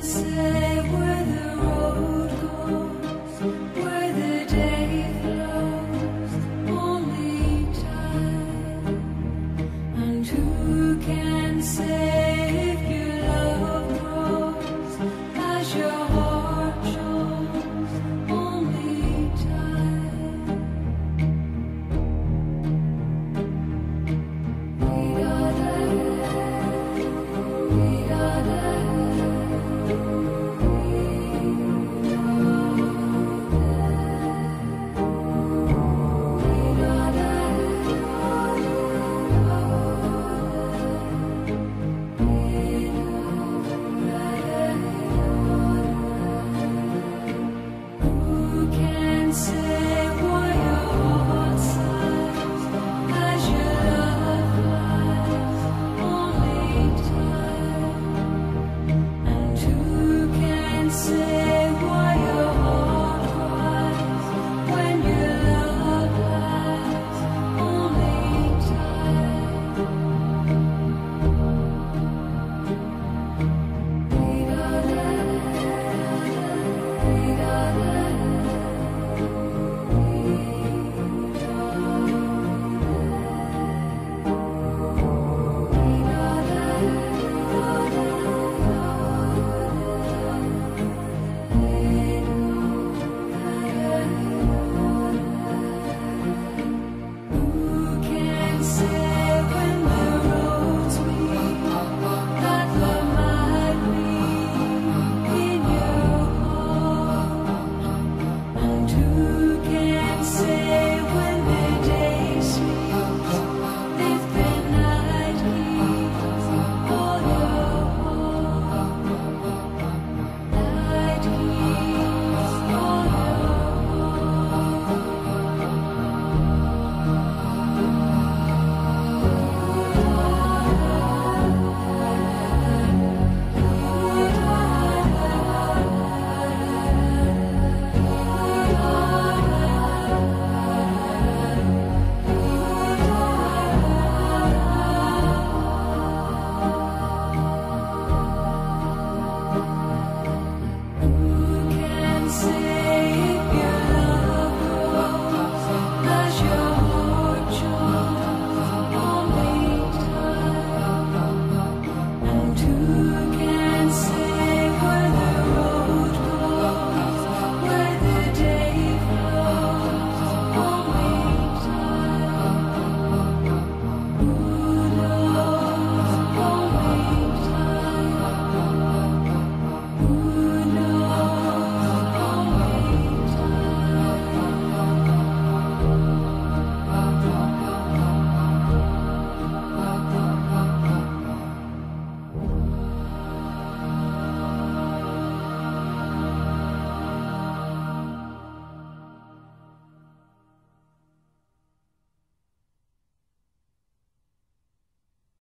say Who can say?